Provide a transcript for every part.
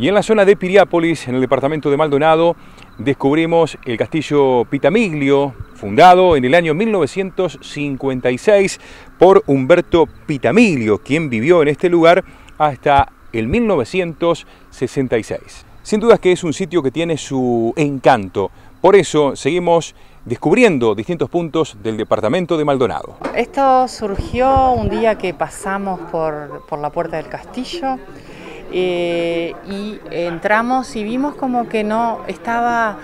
Y en la zona de Piriápolis, en el departamento de Maldonado, descubrimos el castillo Pitamiglio, fundado en el año 1956 por Humberto Pitamiglio, quien vivió en este lugar hasta el 1966. Sin duda que es un sitio que tiene su encanto, por eso seguimos descubriendo distintos puntos del departamento de Maldonado. Esto surgió un día que pasamos por, por la puerta del castillo eh, y entramos y vimos como que no estaba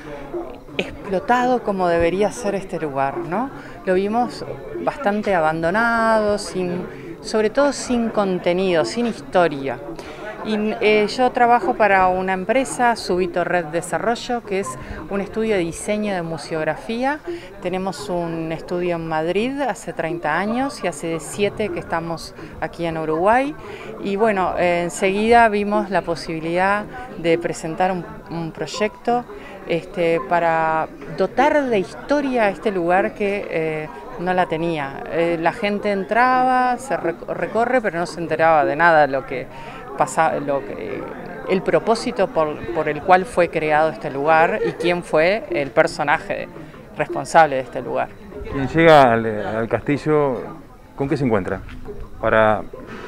explotado como debería ser este lugar, ¿no? Lo vimos bastante abandonado, sin, sobre todo sin contenido, sin historia. Eh, yo trabajo para una empresa, Subito Red Desarrollo, que es un estudio de diseño de museografía. Tenemos un estudio en Madrid hace 30 años y hace 7 que estamos aquí en Uruguay. Y bueno, enseguida vimos la posibilidad de presentar un, proyecto este, para dotar de historia a este lugar que eh, no la tenía. Eh, la gente entraba, se recorre, pero no se enteraba de nada lo que lo el propósito por, por, el cual fue creado este lugar y quién fue el personaje responsable de este lugar. Quien llega al castillo, ¿con qué se encuentra? Para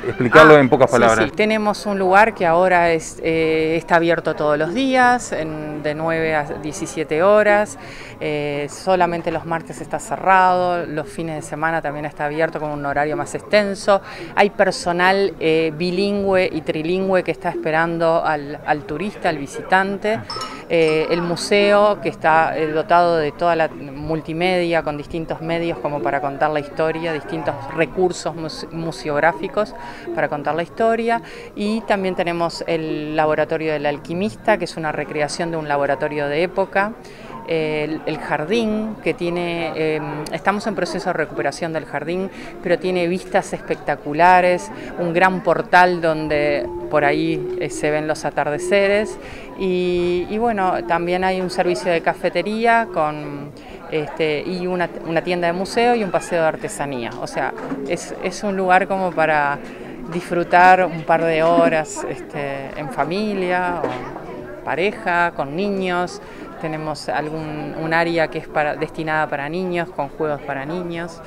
explicarlo ah, en pocas palabras. Sí, sí. Tenemos un lugar que ahora es, eh, está abierto todos los días, en, de 9 a 17 horas. Eh, solamente los martes está cerrado, los fines de semana también está abierto con un horario más extenso. Hay personal eh, bilingüe y trilingüe que está esperando al, al turista, al visitante. Eh, el museo que está eh, dotado de toda la multimedia con distintos medios como para contar la historia, distintos recursos museográficos para contar la historia. Y también tenemos el laboratorio del alquimista que es una recreación de un laboratorio de época el, jardín que tiene, eh, estamos en proceso de recuperación del jardín, pero tiene vistas espectaculares, un gran portal donde por ahí eh, se ven los atardeceres y, bueno, también hay un servicio de cafetería con, este, y una, una, tienda de museo y un paseo de artesanía, o sea, es, es un lugar como para disfrutar un par de horas este, en familia pareja, con niños, tenemos algún, un área que es para, destinada para niños, con juegos para niños.